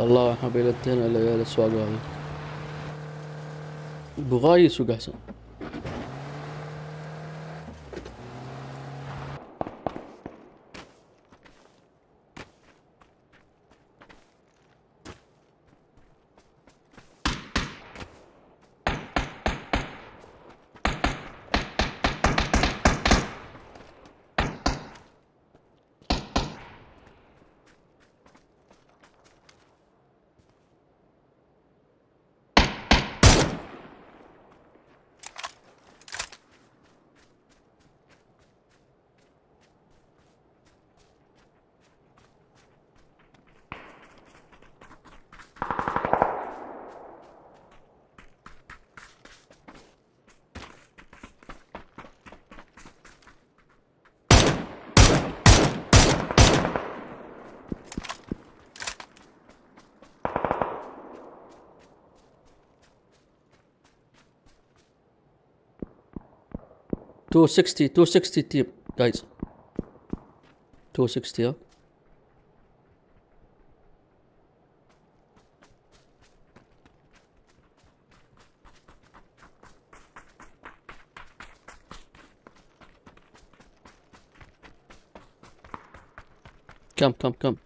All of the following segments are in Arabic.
الله إحنا بيلتين العيال السواق هذا بغاي يسوق احسن 260, 260 tip, guys. 260, yeah. Come, come, come.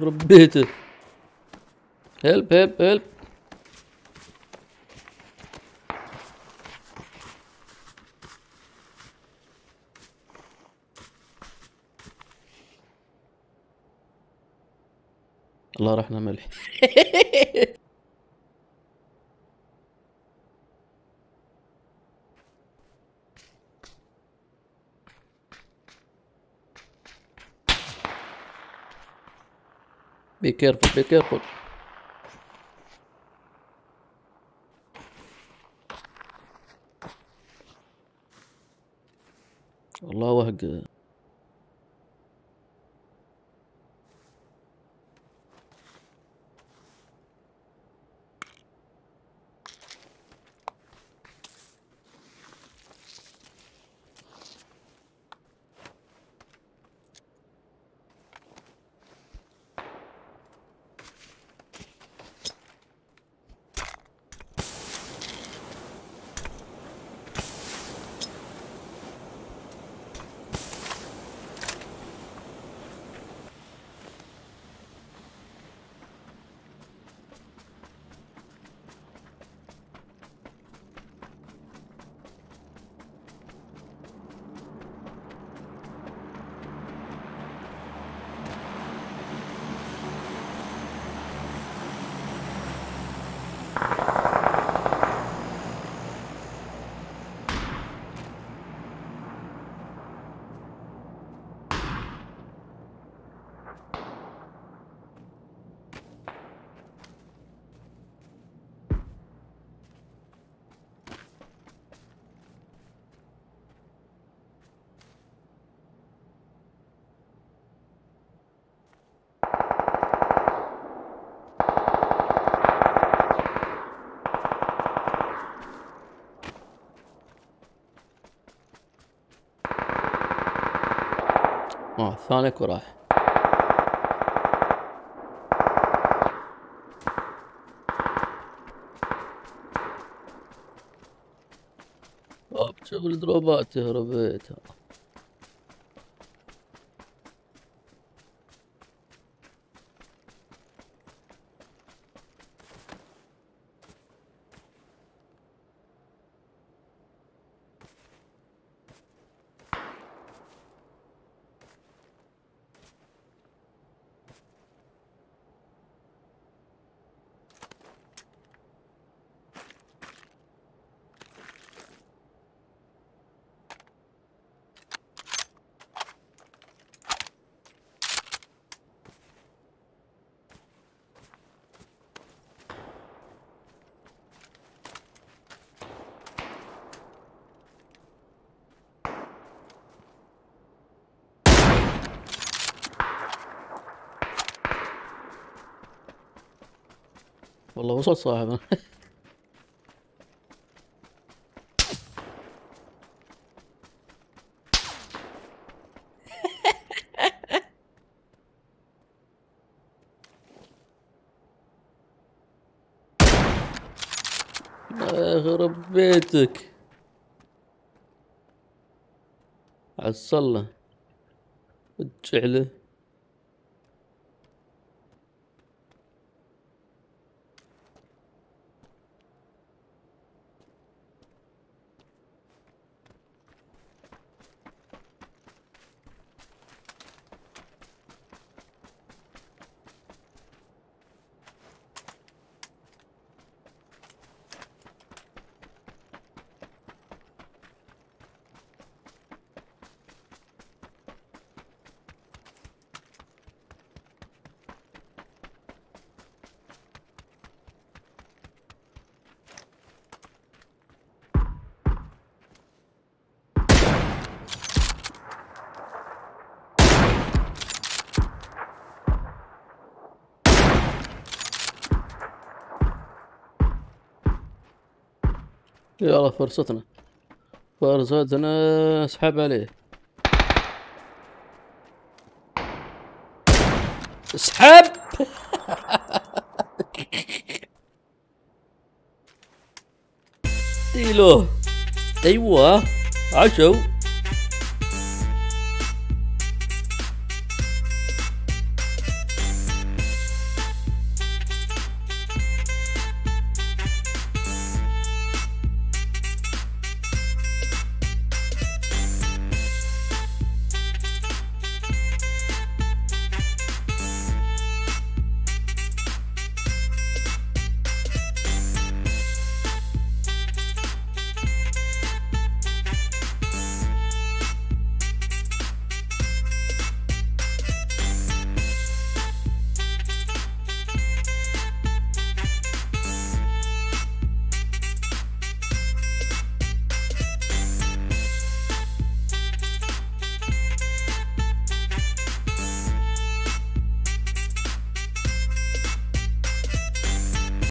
يخرب بيته. هيلب هيلب هيلب. الله رحنا ملح. Be careful, be careful. والله وهق آه ثانك وراح. أوب شوف الدروبات والله وصل صاحبنا يخرب بيتك. عسله وجعله يلا فرصتنا. فرصتنا اسحب عليه. اسحب! ديلو أيوه. عشو.